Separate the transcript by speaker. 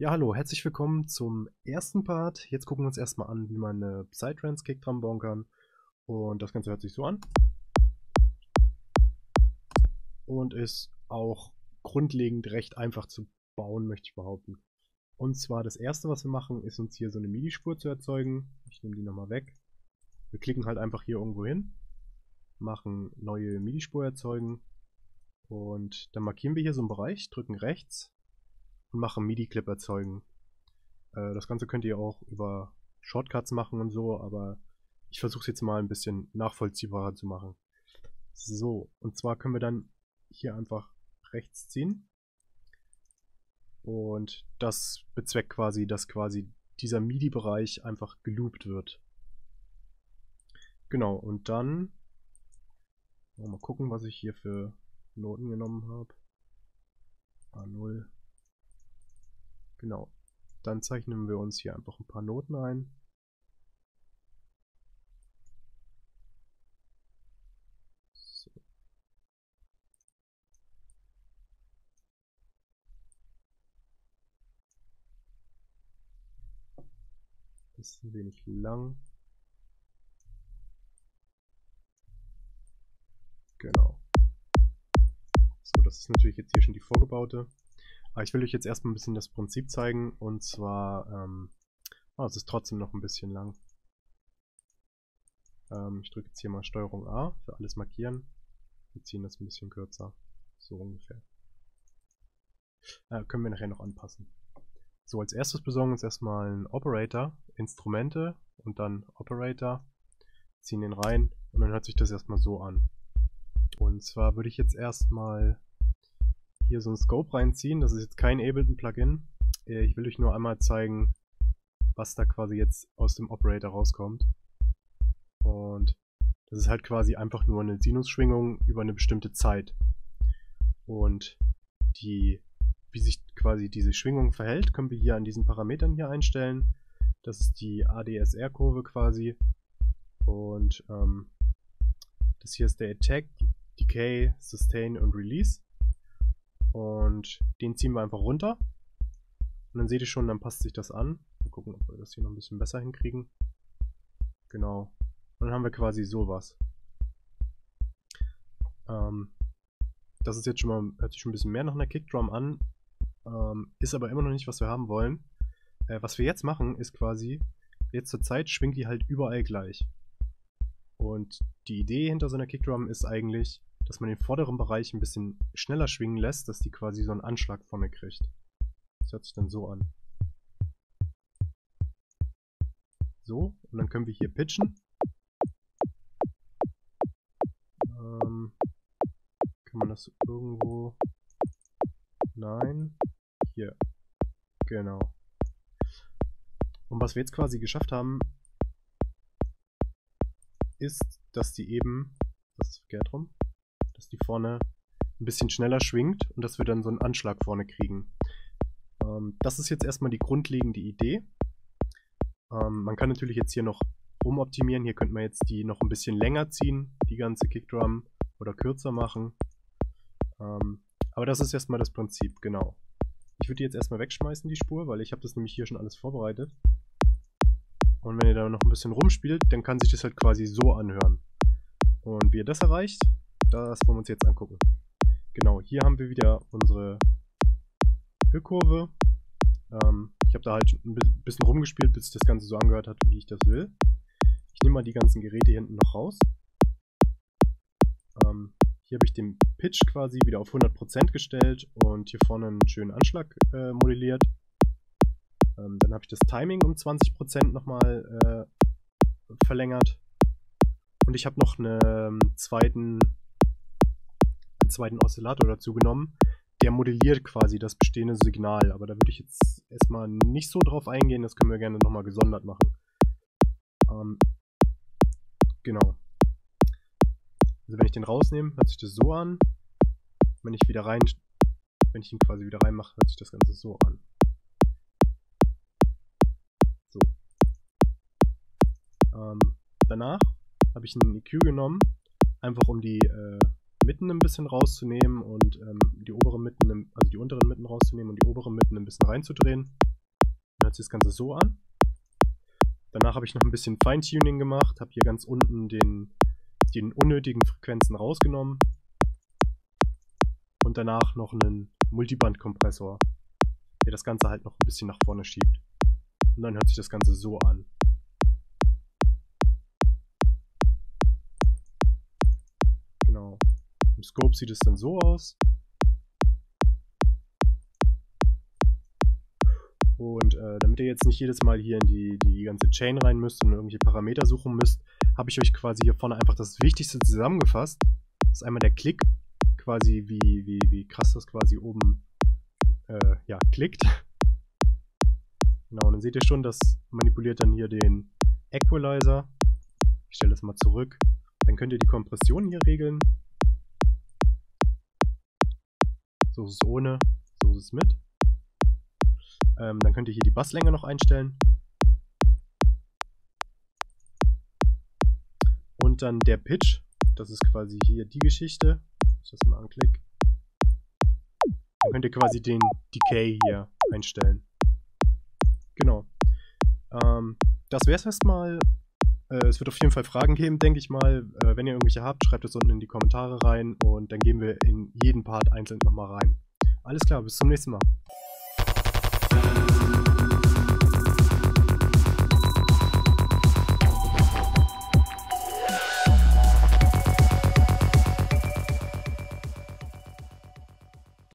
Speaker 1: Ja, hallo, herzlich willkommen zum ersten Part. Jetzt gucken wir uns erstmal an, wie man eine Psytrance-Kick dran bauen kann. Und das Ganze hört sich so an. Und ist auch grundlegend recht einfach zu bauen, möchte ich behaupten. Und zwar das erste, was wir machen, ist uns hier so eine MIDI-Spur zu erzeugen. Ich nehme die nochmal weg. Wir klicken halt einfach hier irgendwo hin, machen neue MIDI-Spur erzeugen und dann markieren wir hier so einen Bereich, drücken rechts und mache MIDI-Clip erzeugen. Äh, das Ganze könnt ihr auch über Shortcuts machen und so, aber ich versuche es jetzt mal ein bisschen nachvollziehbarer zu machen. So, und zwar können wir dann hier einfach rechts ziehen. Und das bezweckt quasi, dass quasi dieser MIDI-Bereich einfach geloopt wird. Genau, und dann mal gucken, was ich hier für Noten genommen habe. A0, Genau. Dann zeichnen wir uns hier einfach ein paar Noten ein. So. Das ist ein wenig lang. Genau. So, das ist natürlich jetzt hier schon die vorgebaute. Aber ich will euch jetzt erstmal ein bisschen das Prinzip zeigen und zwar, ähm, oh, es ist trotzdem noch ein bisschen lang. Ähm, ich drücke jetzt hier mal Steuerung A für alles markieren. Wir ziehen das ein bisschen kürzer. So ungefähr. Äh, können wir nachher noch anpassen. So, als erstes besorgen wir uns erstmal einen Operator, Instrumente und dann Operator, ziehen den rein und dann hört sich das erstmal so an. Und zwar würde ich jetzt erstmal hier so ein Scope reinziehen. Das ist jetzt kein Ableton-Plugin. Äh, ich will euch nur einmal zeigen, was da quasi jetzt aus dem Operator rauskommt. Und das ist halt quasi einfach nur eine Sinusschwingung über eine bestimmte Zeit. Und die, wie sich quasi diese Schwingung verhält, können wir hier an diesen Parametern hier einstellen. Das ist die ADSR-Kurve quasi. Und ähm, das hier ist der Attack, Decay, Sustain und Release. Und den ziehen wir einfach runter. Und dann seht ihr schon, dann passt sich das an. Mal gucken, ob wir das hier noch ein bisschen besser hinkriegen. Genau. Und dann haben wir quasi sowas. Ähm, das ist jetzt schon mal, hört sich schon ein bisschen mehr nach einer Kickdrum an. Ähm, ist aber immer noch nicht, was wir haben wollen. Äh, was wir jetzt machen, ist quasi, jetzt zur Zeit schwingt die halt überall gleich. Und die Idee hinter so einer Kickdrum ist eigentlich, dass man den vorderen Bereich ein bisschen schneller schwingen lässt, dass die quasi so einen Anschlag vorne kriegt. Das hört sich dann so an. So, und dann können wir hier pitchen. Ähm, kann man das irgendwo... Nein. Hier. Genau. Und was wir jetzt quasi geschafft haben, ist, dass die eben... Das ist verkehrt rum dass die vorne ein bisschen schneller schwingt und dass wir dann so einen Anschlag vorne kriegen. Ähm, das ist jetzt erstmal die grundlegende Idee. Ähm, man kann natürlich jetzt hier noch rumoptimieren. Hier könnte man jetzt die noch ein bisschen länger ziehen, die ganze Kickdrum, oder kürzer machen. Ähm, aber das ist erstmal das Prinzip, genau. Ich würde die jetzt erstmal wegschmeißen, die Spur, weil ich habe das nämlich hier schon alles vorbereitet. Und wenn ihr da noch ein bisschen rumspielt, dann kann sich das halt quasi so anhören. Und wie ihr das erreicht, das wollen wir uns jetzt angucken. Genau, hier haben wir wieder unsere Hüllkurve. Ähm, ich habe da halt ein bisschen rumgespielt, bis sich das Ganze so angehört hat, wie ich das will. Ich nehme mal die ganzen Geräte hinten noch raus. Ähm, hier habe ich den Pitch quasi wieder auf 100% gestellt und hier vorne einen schönen Anschlag äh, modelliert. Ähm, dann habe ich das Timing um 20% nochmal äh, verlängert. Und ich habe noch einen zweiten einen zweiten Oszillator dazu genommen. Der modelliert quasi das bestehende Signal, aber da würde ich jetzt erstmal nicht so drauf eingehen, das können wir gerne nochmal gesondert machen. Ähm, genau. Also wenn ich den rausnehme, hört sich das so an. Wenn ich wieder rein, wenn ich ihn quasi wieder reinmache, hört sich das Ganze so an. So. Ähm, danach habe ich einen EQ genommen, einfach um die äh, Mitten ein bisschen rauszunehmen und ähm, die oberen Mitten, also die unteren Mitten rauszunehmen und die oberen Mitten ein bisschen reinzudrehen. hört sich das Ganze so an. Danach habe ich noch ein bisschen Feintuning gemacht, habe hier ganz unten den, den unnötigen Frequenzen rausgenommen. Und danach noch einen Multiband-Kompressor, der das Ganze halt noch ein bisschen nach vorne schiebt. Und dann hört sich das Ganze so an. Im Scope sieht es dann so aus. Und äh, damit ihr jetzt nicht jedes Mal hier in die, die ganze Chain rein müsst und irgendwelche Parameter suchen müsst, habe ich euch quasi hier vorne einfach das Wichtigste zusammengefasst. Das ist einmal der Klick, quasi wie, wie, wie krass das quasi oben äh, ja, klickt. Genau, und dann seht ihr schon, das manipuliert dann hier den Equalizer. Ich stelle das mal zurück. Dann könnt ihr die Kompression hier regeln. So ist es ohne, so ist es mit. Ähm, dann könnt ihr hier die Basslänge noch einstellen. Und dann der Pitch, das ist quasi hier die Geschichte. Ich das mal anklick. Dann könnt ihr quasi den Decay hier einstellen. Genau. Ähm, das wäre es erstmal. Äh, es wird auf jeden Fall Fragen geben, denke ich mal. Äh, wenn ihr irgendwelche habt, schreibt es unten in die Kommentare rein und dann gehen wir in jeden Part einzeln nochmal rein. Alles klar, bis zum nächsten Mal.